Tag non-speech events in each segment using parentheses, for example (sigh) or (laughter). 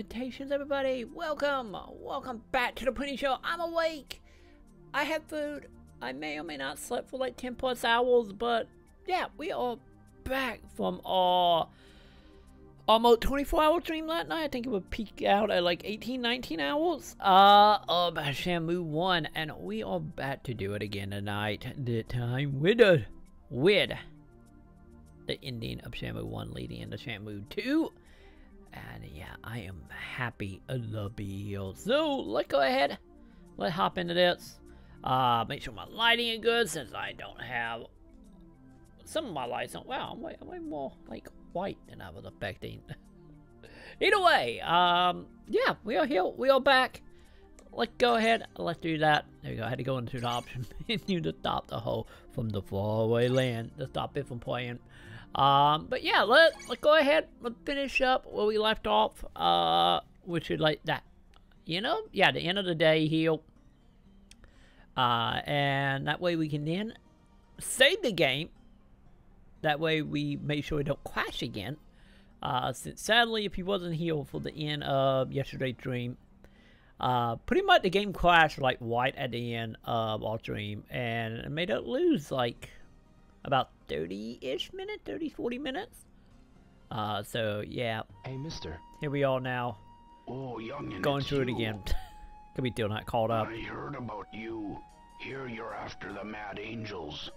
Salutations, everybody! Welcome! Welcome back to the Prinny Show. I'm awake! I have food. I may or may not slept for like 10 plus hours, but yeah, we are back from our almost 24 hour stream last night. I think it would peak out at like 18, 19 hours uh, of Shenmue 1, and we are back to do it again tonight. The time with the, with the ending of Shenmue 1 leading into Shenmue 2. And yeah, I am happy to be here. So let's go ahead. Let's hop into this. Uh, make sure my lighting is good since I don't have some of my lights on. Wow, I'm way, I'm way more like white than I was expecting. (laughs) Either way, um, yeah, we are here. We are back. Let's go ahead. Let's do that. There we go. I had to go into the option (laughs) menu to stop the hole from the faraway land to stop it from playing. Um, but yeah, let let's go ahead. Let's finish up where we left off. Uh, which is like that. You know, yeah, the end of the day heal. Uh, and that way we can then save the game. That way we make sure we don't crash again. Uh, since sadly, if he wasn't healed for the end of yesterday's dream, uh, pretty much the game crashed like white at the end of our dream, and it made us lose like about 30-ish minutes, 30, 40 minutes. Uh, so yeah. Hey, mister. Here we are now. Oh, young Going through you. it again. (laughs) Could be still not caught up. I heard about you. Here you're after the Mad Angels.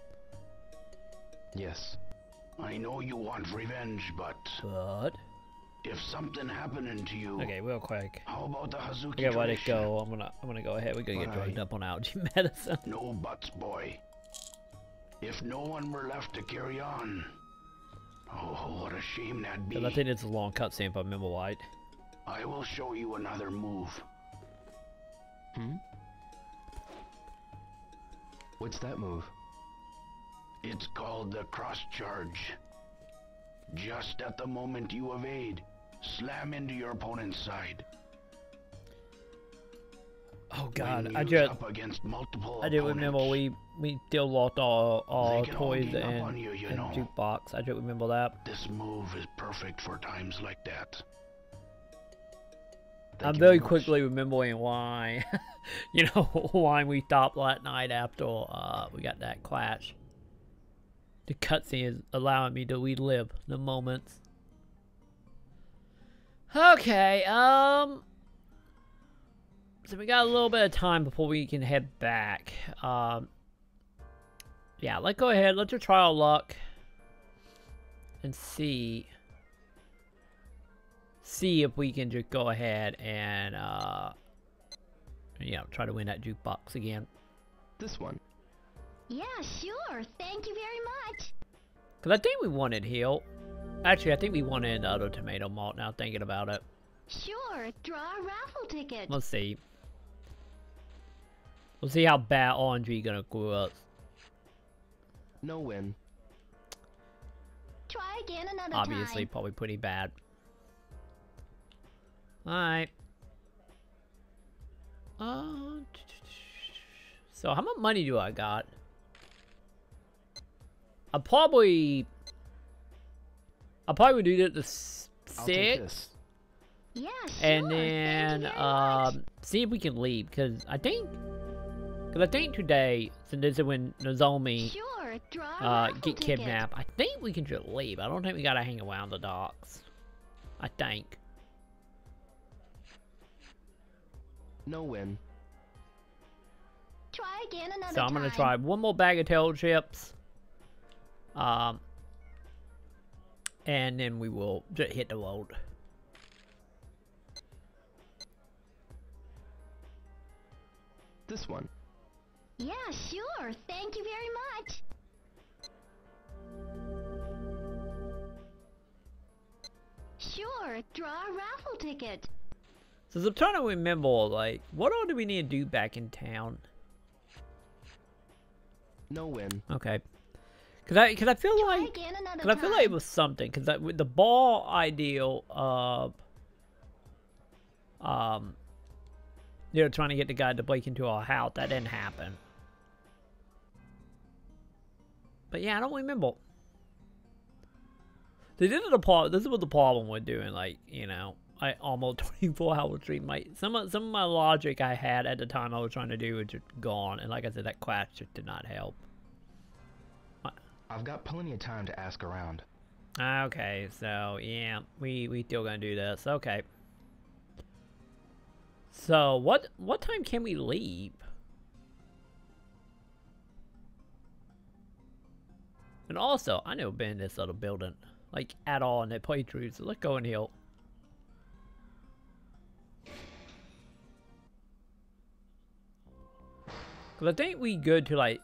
Yes. I know you want revenge, but But if something happening to you, okay, real quick. how about the Hazuki Okay, let it go. I'm gonna I'm gonna go ahead. We're gonna get But dragged I- up on algae (laughs) medicine. No buts, boy. If no one were left to carry on, oh, what a shame that'd be. Cause I think it's a long cutscene if I remember right. I will show you another move. Hmm? What's that move? It's called the cross charge. Just at the moment you evade, slam into your opponent's side. Oh god, I just up against multiple I do remember we we still lost our all toys and, you, you and jukebox. I do remember that. This move is perfect for times like that. Thank I'm very much. quickly remembering why, (laughs) you know, (laughs) why we stopped that night after uh, we got that clash. The cutscene is allowing me to relive the moments. Okay, um, so we got a little bit of time before we can head back. Um, yeah, let's go ahead. Let's just try our luck and see see if we can just go ahead and uh you know try to win that jukebox again This one. Yeah, sure. Thank you very much. because i think we wanted heal actually i think we wanted the other tomato malt now thinking about it Sure, draw a raffle ticket. let's see we'll see how bad rng gonna screw us No win. Try again another obviously time. probably pretty bad all right uh so how much money do i got i probably i probably would do the s- I'll take six this. Yeah, sure. and then um see if we can leave because i think because i think today since this is when nozomi Sure, draw a uh, raffle get ticket. kidnapped. I think we can just leave. I don't think we gotta hang around the docks. I think. No win. Try again another So I'm gonna time. try one more bag of tail chips. Um, and then we will just hit the road. This one. Yeah, sure. Thank you very much. Sure, draw a raffle ticket. So I'm trying to remember, like, what all do we need to do back in town? No win. Okay. Cause I, cause I feel Try like, cause I feel like it was something. Cause that, with the ball ideal of, um, you know, trying to get the guy to break into our house, that didn't happen. But yeah, I don't remember. See, this is the part. This is what the problem we're doing. Like, you know, I almost (laughs) 24 hour stream. My some of some of my logic I had at the time I was trying to do was just gone, and like I said, that crash just did not help. I've got plenty of time to ask around. Ah, okay, so yeah, we we still gonna do this. Okay. So what what time can we leave? And also, I never been in this other building, like at all in that playthrough. So let's go in here. Cause I think we good to like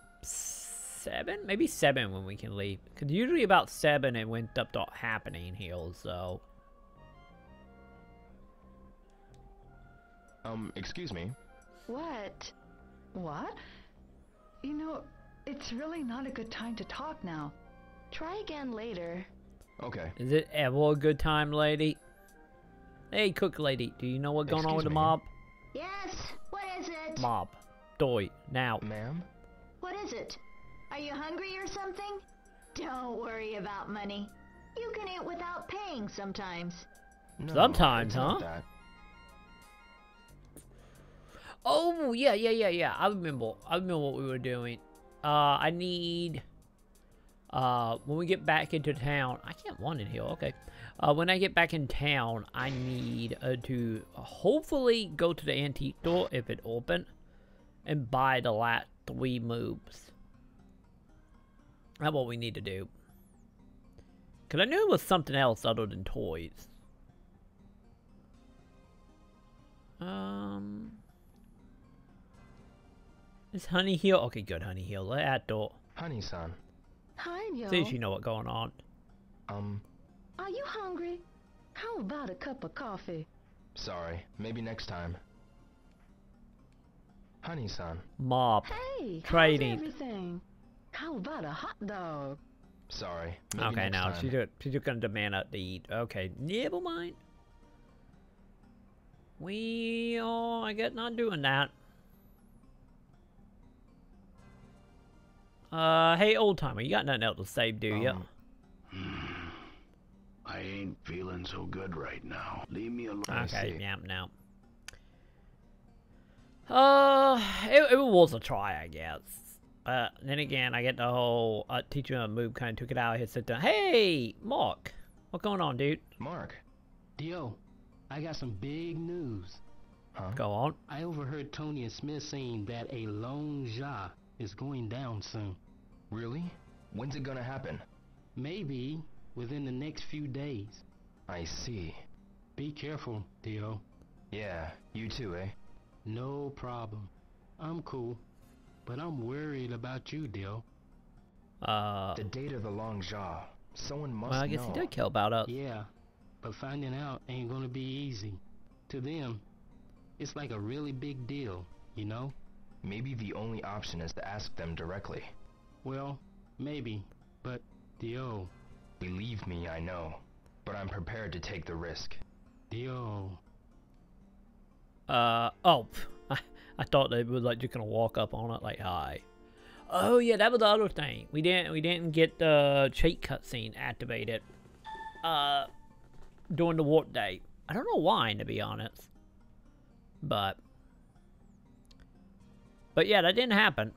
seven, maybe seven when we can leave. Cause usually about seven it went up to happening here. So Um, excuse me. What? What? You know, it's really not a good time to talk now. Try again later. Okay. is it ever a good time, lady? Hey, cook lady, do you know what's going on with Excuse the me. mob? Yes, what is it? Mob, doy now. Ma'am? What is it? Are you hungry or something? Don't worry about money. You can eat without paying sometimes. No, Sometimes, huh? Oh yeah, yeah, yeah, yeah. I remember. I remember what we were doing. Uh, I need. Uh, when we get back into town, I can't want it here. Okay. Uh, when I get back in town, I need uh, to hopefully go to the antique store if it open, and buy the last three moves. That's what we need to do. Cause I knew it was something else other than toys. Um. Is Honey here? Okay, good, Honey here. Let that door. Honey-san. Hi, yo. See if you know what's going on. Um, Are you hungry? How about a cup of coffee? sorry. Maybe next time. Honey-san. Mob. Hey, Trading. how's everything? How about a hot dog? Sorry. Maybe Okay, now she's just, she's just gonna demand out to eat. Okay, never mind. We are, I guess, not doing that. Uh, hey, old timer, you got nothing else to say, do ya? Um, I ain't feeling so good right now. Leave me alone. I Okay, see. yeah, no. Uh, it, it was a try, I guess. Uh, then again, I get the whole uh, teaching a move kind of took it out of his sit down. Hey, Mark, what's going on, dude? Mark. Ryo, I got some big news. Huh? Go on. I overheard Tony and Smith saying that a Long Ja is going down soon. Really? When's it gonna happen? Maybe within the next few days. I see. Be careful, Ryo. Yeah, you too, eh? No problem. I'm cool. But I'm worried about you, Ryo. Uh, The date of the long jaw. Someone must well, I guess know. he did care about us. Yeah, but finding out ain't gonna be easy. To them, it's like a really big deal, you know? Maybe the only option is to ask them directly. Well, maybe. But, Ryo, Believe me, I know. But I'm prepared to take the risk. Ryo. Uh, oh, I, thought they were like just gonna walk up on it like hi. Oh yeah, that was the other thing. We didn't we didn't get the cheat cutscene activated. Uh, during the warp day. I don't know why, to be honest. But, but yeah, that didn't happen.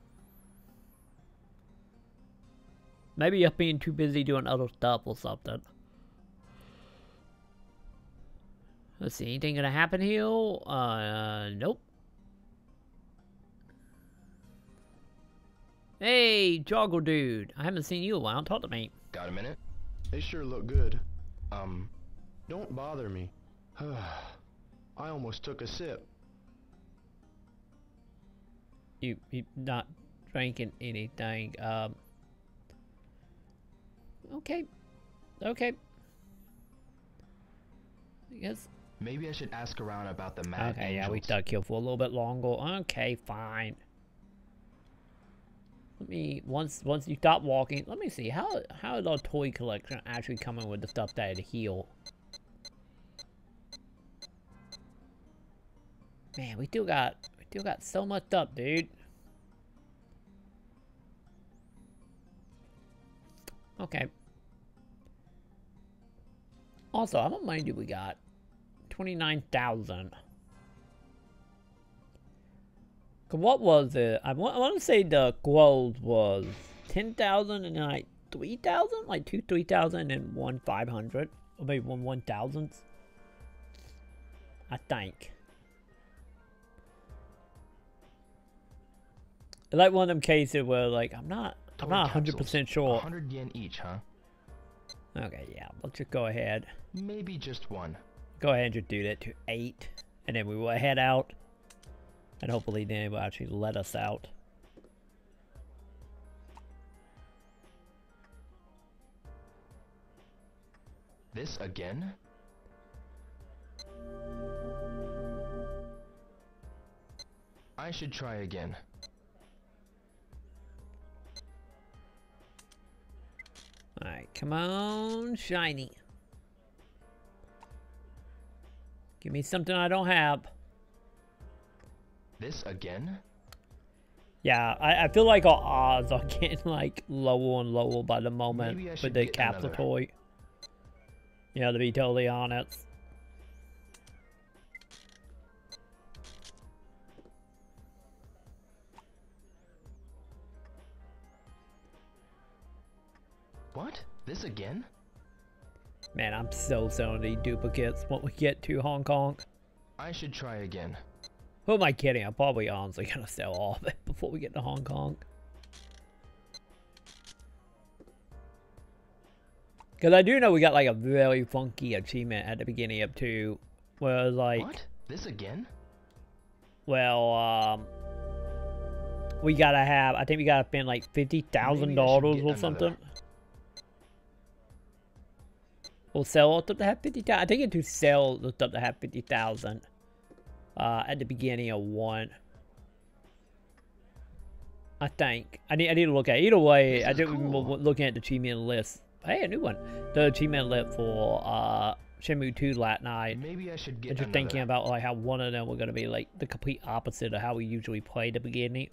Maybe us being too busy doing other stuff or something. Let's see, anything gonna happen here? Uh, nope. Hey, Joggle Dude. I haven't seen you in a while. Talk to me. Got a minute? They sure look good. Um, Don't bother me. (sighs) I almost took a sip. You, you not drinking anything. Um. Okay. Okay. I guess. maybe I should ask around about the mad Okay, yeah, we angels. stuck here for a little bit longer. Okay, fine. Let me once once you stop walking. Let me see how how is our toy collection actually coming with the stuff that it heal. Man, we still got we still got so much stuff, dude. Okay. Also, how much money do we got? 29,000. What was it? I want, I want to say the gold was 10,000 and like 3,000? Like two 3,000 and one 500. Or maybe one 1,000. I think. Like one of them cases where like, I'm not, I'm not 100% sure. 100 yen each, huh? Okay, yeah, let's just go ahead. Maybe just one. Go ahead and just do that to eight. And then we will head out. And hopefully Danny will actually let us out. This again? I should try again. Alright, come on, shiny. Give me something I don't have. This again? Yeah, I, I feel like our odds are (laughs) getting like lower and lower by the moment with the toy. Yeah, to be totally honest. What? This again? Man, I'm so these duplicates when we get to Hong Kong. I should try again. Who am I kidding? I'm probably honestly gonna sell all of it (laughs) before we get to Hong Kong. Because I do know we got like a very funky achievement at the beginning of two, where like, What? This again? well, um, we gotta have, I think we gotta spend like fifty thousand Maybe I should dollars or something. We'll sell all stuff to have fifty thousand. I think it's to sell the stuff to have fifty thousand. Uh, at the beginning of one. I think. I need, I need to look at it. Either way, I do remember cool. looking at the achievement list. Hey, a new one. The achievement list for uh, Shenmue 2 last night. Maybe I should get And just thinking about like how one of them were gonna be like the complete opposite of how we usually play the beginning.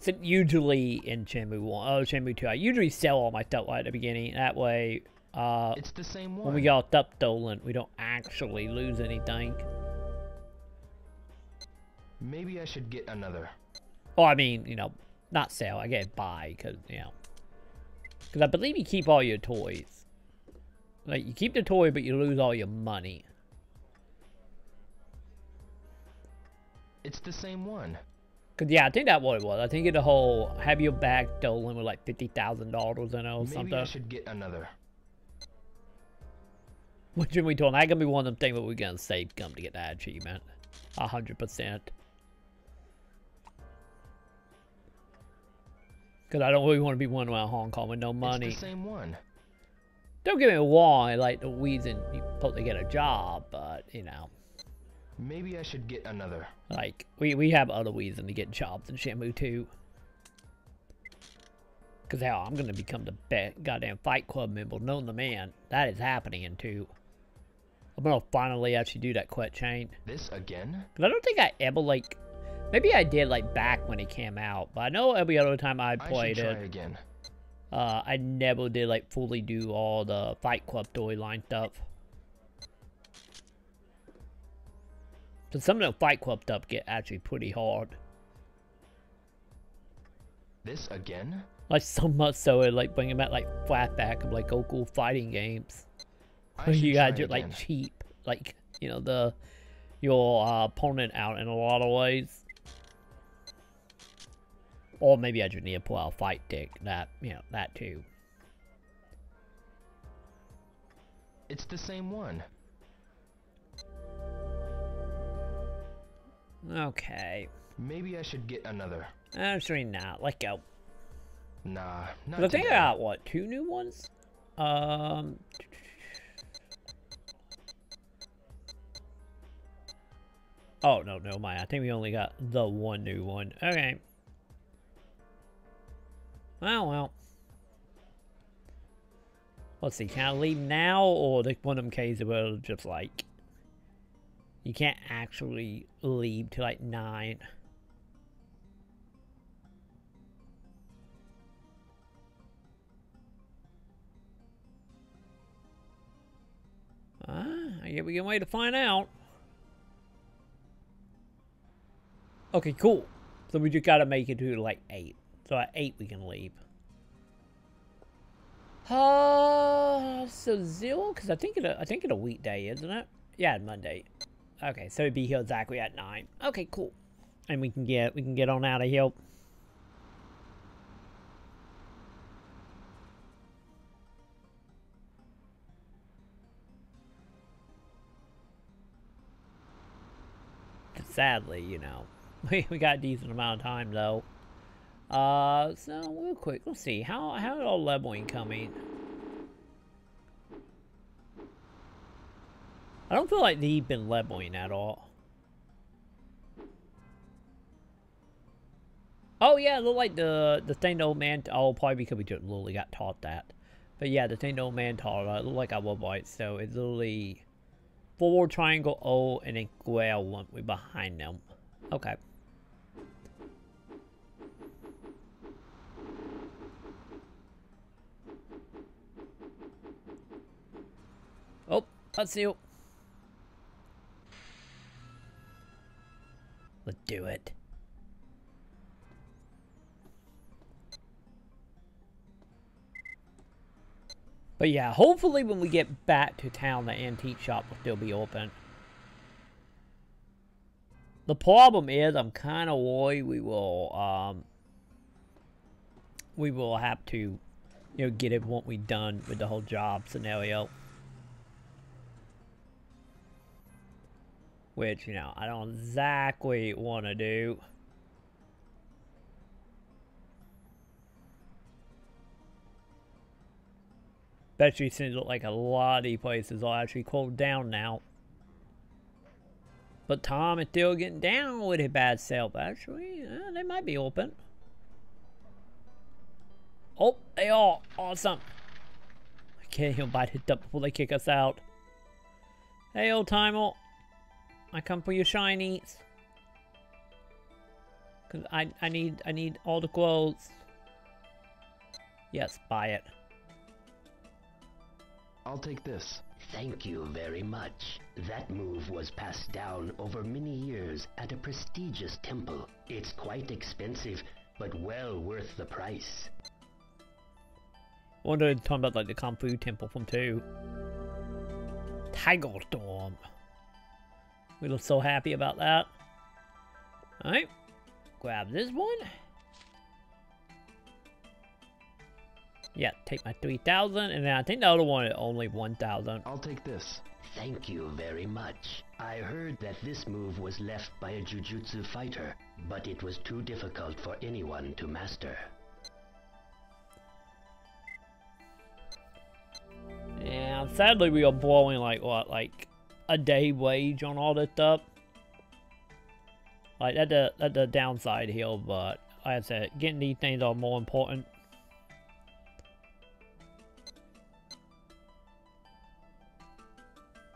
So usually in Shenmue 1, oh Shenmue 2, I usually sell all my stuff right at the beginning. That way, uh, It's the same one. when we got stuff stolen, we don't actually lose anything. Maybe I should get another. Oh, I mean, you know, not sell, I get buy, because, you know. Because I believe you keep all your toys. Like, you keep the toy, but you lose all your money. It's the same one. Cause yeah, I think that's what it was. I think it the whole have your bag stolen with like fifty thousand dollars in it or Maybe something. I should get another. Which we told that gonna be one of them things that we're gonna save come to get that achievement. A hundred percent. Cause I don't really want to be one around Hong Kong with no money. It's the same one. Don't get me wrong, like the reason you supposed to get a job, but you know, Maybe I should get another. like we we have other reason to get jobs in Shenmue too. Cause hell, I'm gonna become the best goddamn Fight Club member, known the man. That is happening in two. I'm gonna finally actually do that quest chain. This again? Cause I don't think I ever like, maybe I did like back when it came out, but I know every other time I I played should try it, again. uh, I never did like fully do all the Fight Club storyline stuff. Cause some of the Fight Club stuff get actually pretty hard. This again? Like so much so it like bring back like flashback of like old cool fighting games. I Where should you try got just like cheap, like you know the your uh, opponent out in a lot of ways. Or maybe I just need to pull out a fight dick. That you know that too. It's the same one. Okay, Maybe I should get another. actually not. Let go. Nah, not I think I got what two new ones. Um. Oh no, no mind. I think we only got the one new one. Okay. Well, well. Let's see. Can I leave now, or the one of them cases it's just like you can't actually leave till like nine? Ah, I guess we can wait to find out. Okay, cool. So we just gotta make it to like 8. So at 8 we can leave. Uh, so zero? Because I think it I think it a weekday, isn't it? Yeah, Monday. Okay, so it'd be here exactly at 9. Okay, cool. And we can get we can get on out of here. Sadly, you know, (laughs) we, we got a decent amount of time though. Uh, so real quick, let's see how how are all leveling coming. I don't feel like they've been leveling at all. Oh yeah, look like the the thing the old man. Oh, probably because we just literally got taught that. But yeah, the thing the old man taught. Uh, look like I was right. So it's literally forward triangle O and then square one we behind them. Okay. Let's see. Let's do it. But yeah, hopefully when we get back to town, the antique shop will still be open. The problem is, I'm kind of worried we will, um, we will have to, you know, get it what we done with the whole job scenario. Which, you know, I don't exactly want to do. Since it like a lot of these places are actually closed down now. But Tom is still getting down with his bad self, actually. Uh, they might be open. Oh, they are. Awesome. Okay, he'll bite it up before they kick us out. Hey, old timer. I come for your shinies. Cause I I need I need all the clothes. Yes, buy it. I'll take this. Thank you very much. That move was passed down over many years at a prestigious temple. It's quite expensive, but well worth the price. Wonder talking about like the Kung Fu Temple from two. Tiger Storm. We look so happy about that. Alright. Grab this one. Yeah, take my 3,000, and then I think the other one is only 1,000. I'll take this. Thank you very much. I heard that this move was left by a jujutsu fighter, but it was too difficult for anyone to master. Yeah, sadly we are blowing like, what, like a day wage on all this stuff. Like, that's the, that's the downside here, but like I said, getting these things are more important.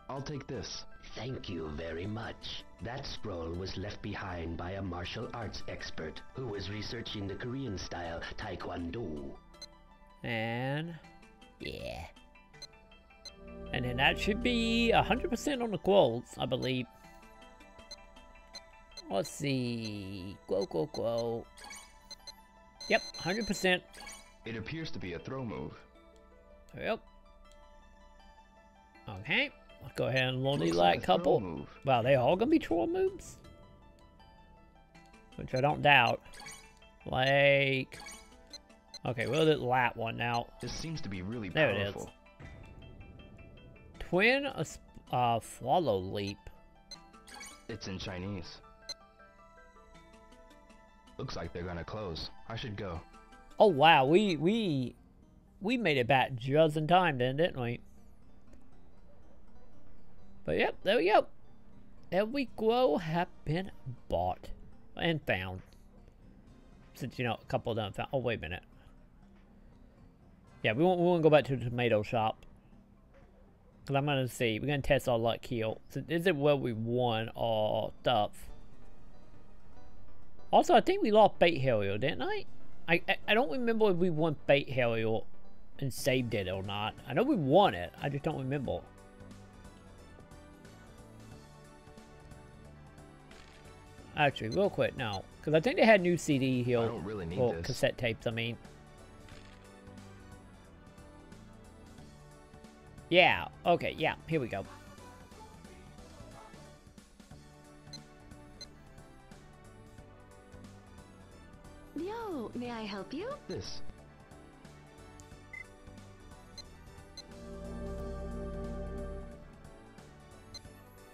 I'll take this. Thank you very much. That scroll was left behind by a martial arts expert who was researching the Korean style Taekwondo. And, yeah. And then that should be 100% on the quotes, I believe. Let's see. Quo, quo, quo. Yep, 100%. It appears to be a throw move. Yep. Okay. Let's go ahead and load these like like a throw couple. move. Wow, they all gonna be troll moves? Which I don't doubt. Like... Okay, we'll do the lat one now. This seems to be really powerful. There it is. Powerful. Twin uh, uh, swallow leap. It's in Chinese. Looks like they're gonna close. I should go. Oh wow, we we we made it back just in time then, didn't we? But yep, there we go. Every glow have been bought and found. Since you know a couple of them found. Oh wait a minute. Yeah, we won't we won't go back to the tomato shop. Because I'm going to see. We're going to test our luck here. So is it where we won our stuff? Also, I think we lost Bait Helio, didn't I? I, I, I don't remember if we won Bait Helio and saved it or not. I know we won it. I just don't remember. Actually, real quick now. Because I think they had new CD here. I don't really need or this. cassette tapes, I mean. Yeah, okay, yeah, here we go. Yo, may I help you? This.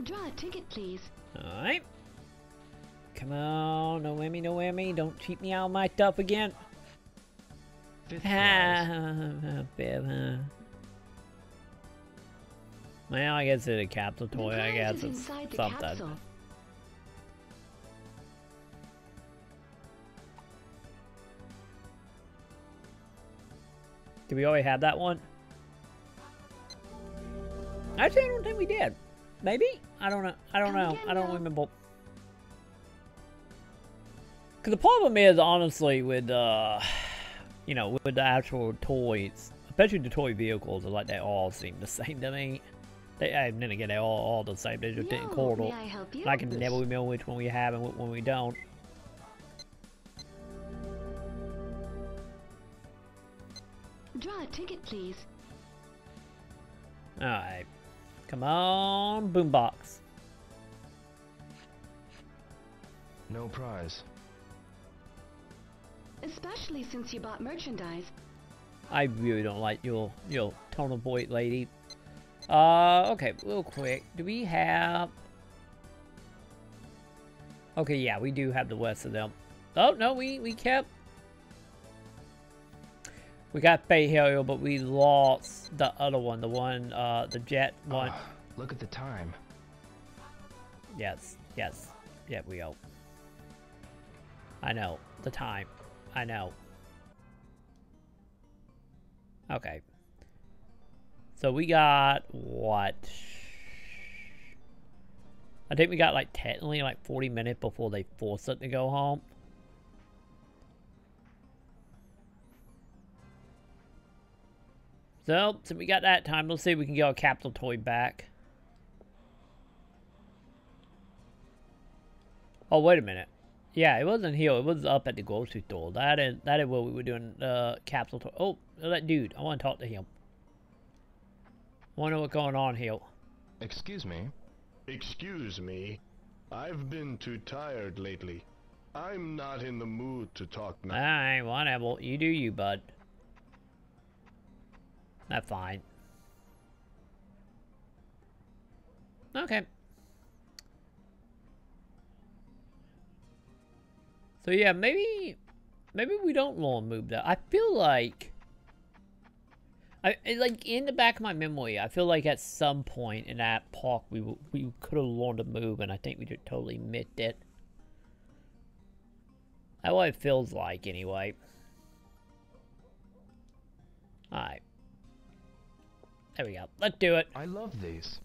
Draw a ticket, please. Alright. Come on, no whammy, no whammy. Don't cheat me out of my stuff again. Fifth (laughs) prize. Well, I guess it's a capsule toy. I guess it's something. capsule. Did we already have that one? Actually, I don't think we did. Maybe? I don't know. I don't know. I don't remember. Because the problem is, honestly, with, uh, you know, with the actual toys, especially the toy vehicles, like they all seem the same to me. They, and then again, they all all the same. They're just didn't Yo, may I help you? I can never remember which one we have and which one we don't. Draw a ticket, please. Alright. Come on, boombox. No prize. Especially since you bought merchandise. I really don't like your your tone of voice, lady. Uh, okay, real quick. Do we have? Okay, yeah, we do have the rest of them. Oh no, we we kept. We got Bay Harrier, but we lost the other one, the one, uh, the jet one. Ah, look at the time. Yes, yes, yeah, we go. I know the time. I know. Okay. So we got what? I think we got like technically like 40 minutes before they force us to go home. So, so we got that time. Let's see if we can get our capital toy back. Oh, wait a minute. Yeah, it wasn't here. It was up at the grocery store. That is that is what we were doing. Uh, capsule toy. Oh, that dude. I want to talk to him. Wonder what's going on here. Excuse me. Excuse me. I've been too tired lately. I'm not in the mood to talk now. Alright, whatever. You do you, bud. That's fine. Okay. So yeah, maybe maybe we don't want to move that. I feel like I like in the back of my memory, I feel like at some point in that park we we could have learned to move, and I think we just totally missed it. That's what it feels like, anyway. Alright. There we go. Let's do it. I love these.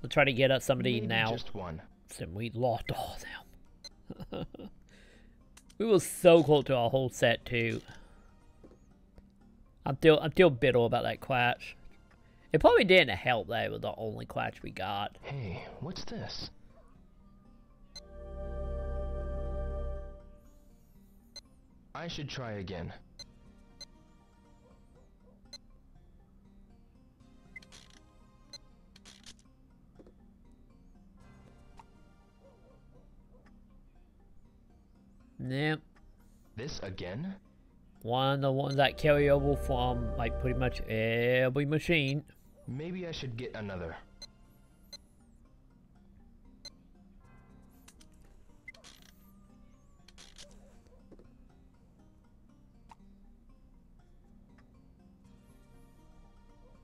We'll try to get us some of these Maybe now. just one. And we lost all of them. (laughs) we were so close to our whole set too. I'm still I'm still bitter about that clash. It probably didn't help that it was the only clash we got. Hey, what's this? I should try again. Yep. This again? One of the ones that carry over from like pretty much every machine. Maybe I should get another.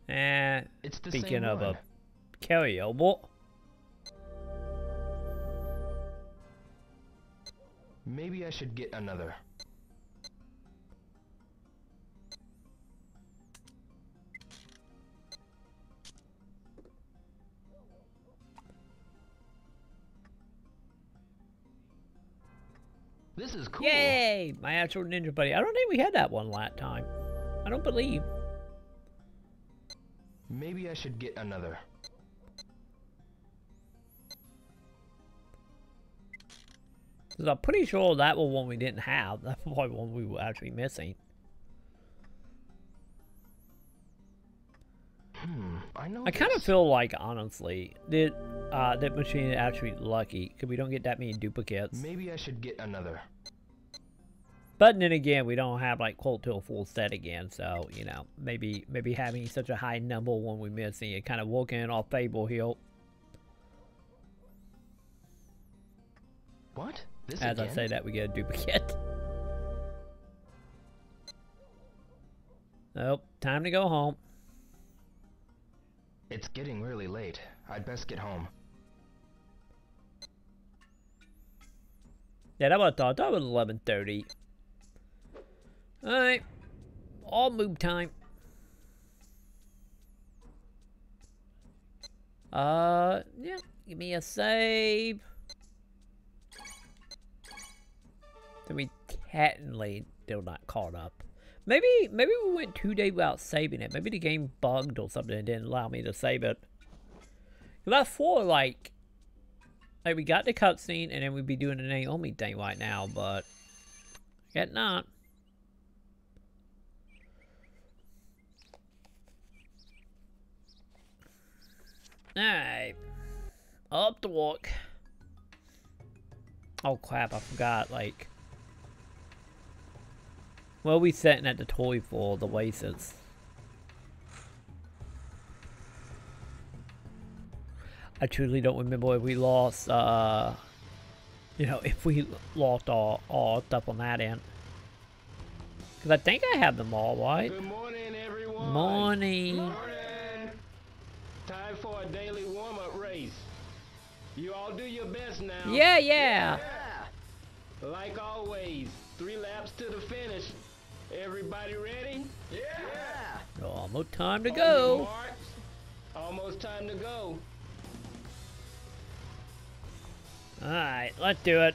And It's the speaking of one. a carryover, Maybe I should get another. Cool. yay! My actual ninja buddy. I don't think we had that one last time. I don't believe. Maybe I should get another. Because I'm pretty sure that was one we didn't have. (laughs) That's probably one we were actually missing. Hmm, I know. I kind of feel like, honestly, that uh, that machine is actually lucky because we don't get that many duplicates. Maybe I should get another. But then again, we don't have like quote to a full set again, so you know maybe maybe having such a high number when we missing it kind of working in our favor here. What? This As again? I say that, we get a duplicate. Nope, time to go home. It's getting really late. I'd best get home. Yeah, that was thought. That was eleven thirty. All right, all move time. Uh, yeah. Give me a save. Then we technically still not caught up. Maybe maybe we went two days without saving it. Maybe the game bugged or something and didn't allow me to save it. Cause thought like like we got the cutscene and then we'd be doing the Naomi thing right now, but I yet not. Alright. Up the walk. Oh crap, I forgot, like well, we sitting at the toy for the races. I truly don't remember if we lost, uh, you know, if we lost all, all stuff on that end. Because I think I have them all, right? Good morning, everyone. Morning. Morning. You all do your best now. Yeah, yeah. Like always, three laps to the finish. Everybody ready? Yeah. Almost time to go. Almost time to go. Alright, let's do it.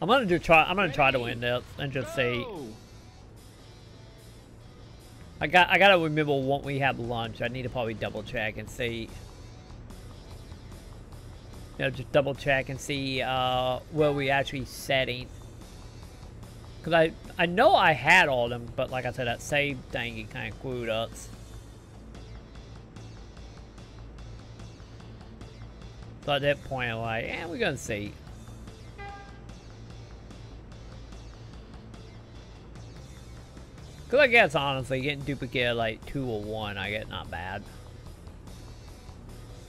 I'm gonna do try I'm gonna try to win this and just see. I got I gotta remember when we have lunch. I need to probably double check and see. You know, just double check and see uh, where we actually setting. Cause I I know I had all them, but like I said, that save thing it kind of screwed us. So at that point, I'm like, yeah, we're gonna see. Cause I guess honestly, getting duplicate like two or one, I get not bad.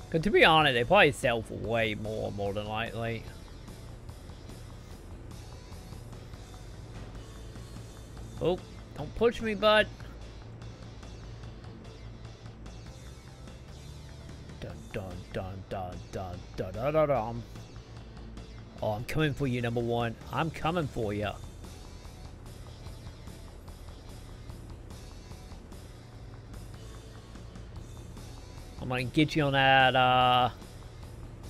Because to be honest, they probably sell for way more, more than likely. Oh, don't push me, bud. Dun dun dun dun dun dun dun dun. dun. Oh, I'm coming for you, number one. I'm coming for you. I'm gonna get you on that, uh,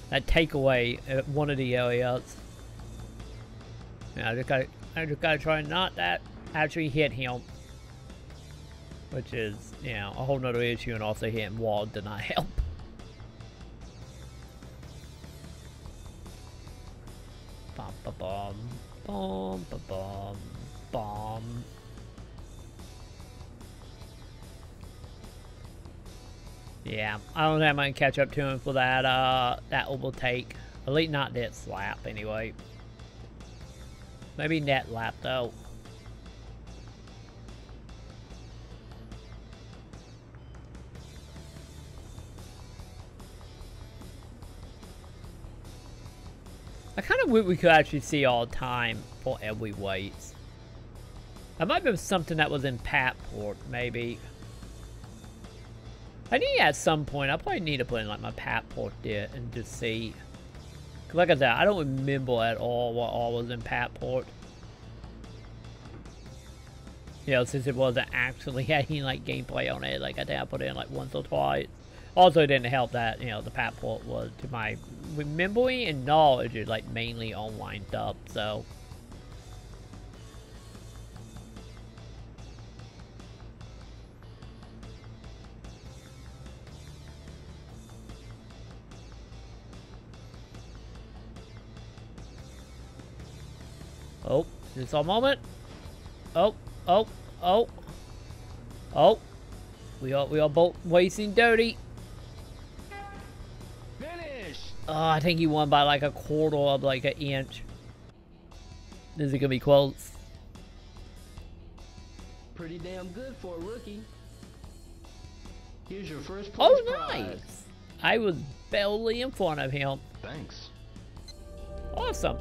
that takeaway at one of the areas. Yeah, I just gotta, I just gotta try not that actually hit him. Which is, you know, a whole nother issue and also hitting wall did not help. Bum ba bum, bum ba bum, bum. Yeah, I don't think I'm gonna catch up to him for that uh that overtake. At least not that slap anyway. Maybe net lap though. I kind of wish we could actually see all time for every weight. That might be something that was in Passport, maybe. I need at some point, I probably need to put in like my Passport there and just see. like I said, I don't remember at all what all was in Passport. You know, since it wasn't actually (laughs) any like gameplay on it, like I think I put it in like once or twice. Also, didn't help that, you know, the Passport was, to my remembering and knowledge, is like mainly online stuff, so. Oh, it's our moment? Oh, oh, oh. Oh. We are we are both wasting dirty. Finish! Oh, I think he won by like a quarter of like an inch. This is gonna be close. Pretty damn good for a rookie. Here's your first oh, place Oh, prize. nice. I was barely in front of him. Thanks. Awesome.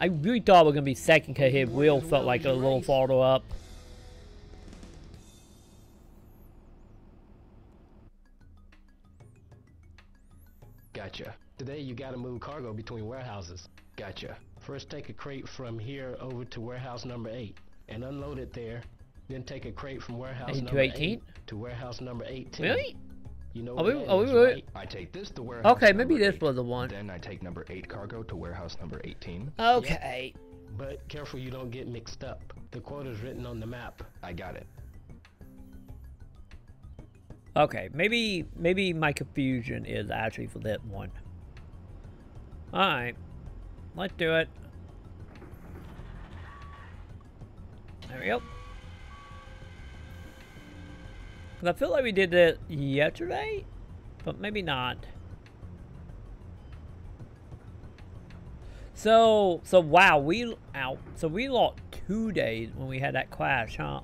I really thought we were gonna be second because his wheel felt like a little farther up. Gotcha. Today you gotta move cargo between warehouses. Gotcha. First take a crate from here over to warehouse number 8 and unload it there. Then take a crate from warehouse number 18? 8 to warehouse number 18. Really? You know Are we- are we is, really- right? I take this to warehouse Okay, maybe this eight. was the one. Then I take number 8 cargo to warehouse number 18. Okay. But careful you don't get mixed up. The quote is written on the map. I got it. Okay, maybe maybe my confusion is actually for that one. Alright. Let's do it. There we go. I feel like we did it yesterday, but maybe not. So, so wow, we out. So we lost two days when we had that clash, huh?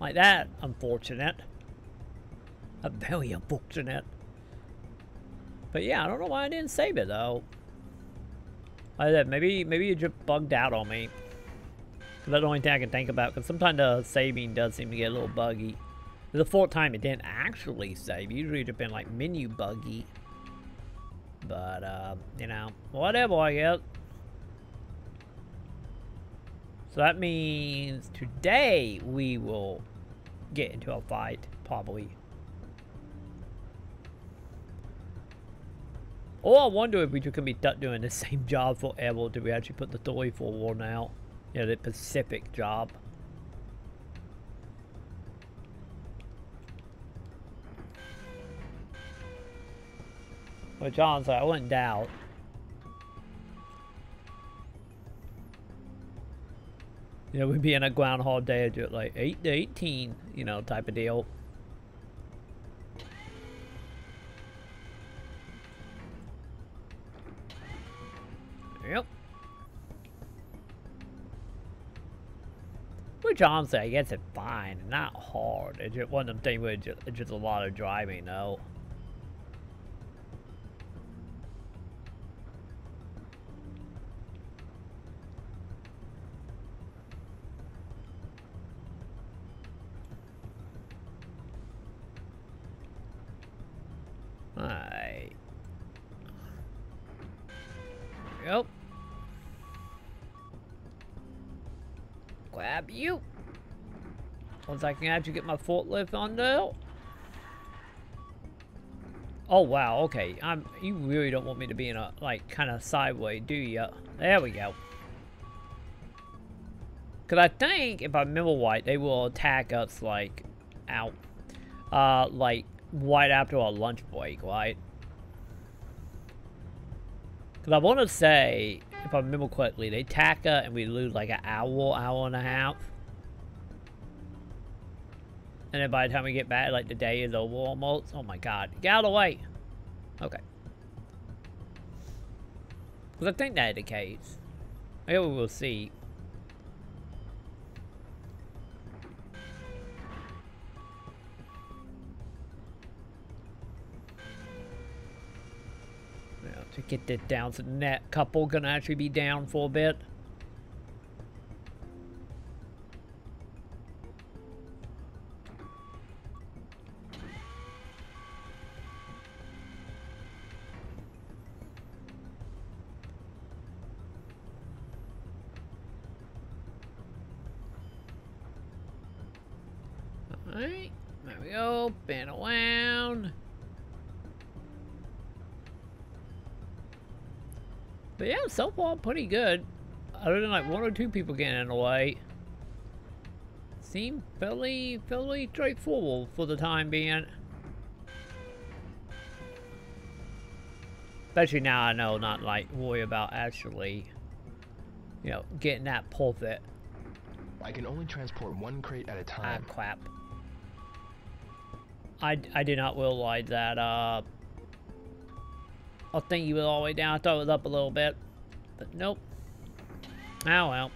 Like that, unfortunate. A very unfortunate. But yeah, I don't know why I didn't save it though. Like I said, maybe maybe it just bugged out on me. That's the only thing I can think about. Because sometimes the saving does seem to get a little buggy. The fourth time it didn't actually save. Usually it's been like menu buggy. But uh, you know, whatever I guess. So that means today we will get into a fight, probably. Or I wonder if we gonna be doing the same (laughs) job forever. Do we actually put the story forward now? Yeah, the Pacific job. Which honestly, I wouldn't doubt. You know, we'd be in a Groundhog Day at like 8 to 18, you know, type of deal. Honestly, I guess it's fine. Not hard. It's just one of them things where it's just, it's just a lot of driving, though. Once I can actually get my forklift on there. Oh wow, okay. I'm you really don't want me to be in a like kind of sideways, do you? There we go. Cause I think if I remember right, they will attack us like out uh like right after our lunch break, right? Because I want to say, if I remember correctly, they attack us and we lose like an hour, hour and a half. And then by the time we get back, like the day is over almost. Oh my god. Get out of the way. Okay. Because I think the case. Maybe we will see. Yeah, to get that down so the net couple gonna actually be down for a bit. Alright, there we go, bend around. But yeah, so far pretty good. Other than like one or two people getting in the way. Seem fairly, fairly straightforward for the time being. Especially now I know not like worry about actually, you know, getting that pulpit. I can only transport one crate at a time. Ah, crap. I, I did not realize that, uh... I think you was all the way down. I thought it was up a little bit. But nope. Oh well.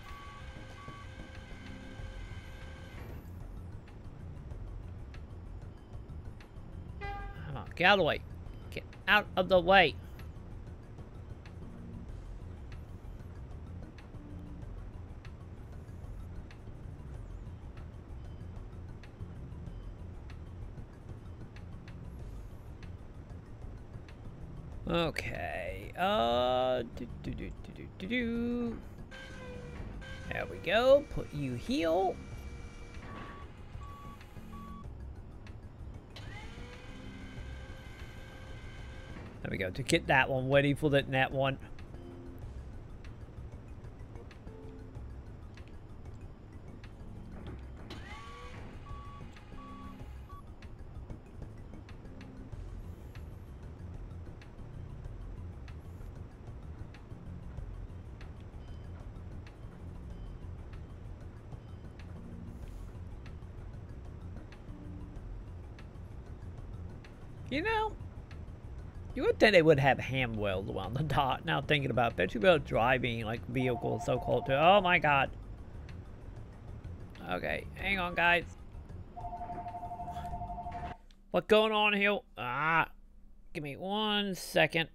Come on, get out of the way. Get out of the way. Okay. Uh. Do, do, do, do, do, do. There we go. Put you heal. There we go. To get that one ready for the net one. Would they would have hand welds around the dot. Now thinking about it, about driving like vehicles so close to. Oh my god. Okay, hang on, guys. What's going on here? Ah, give me one second.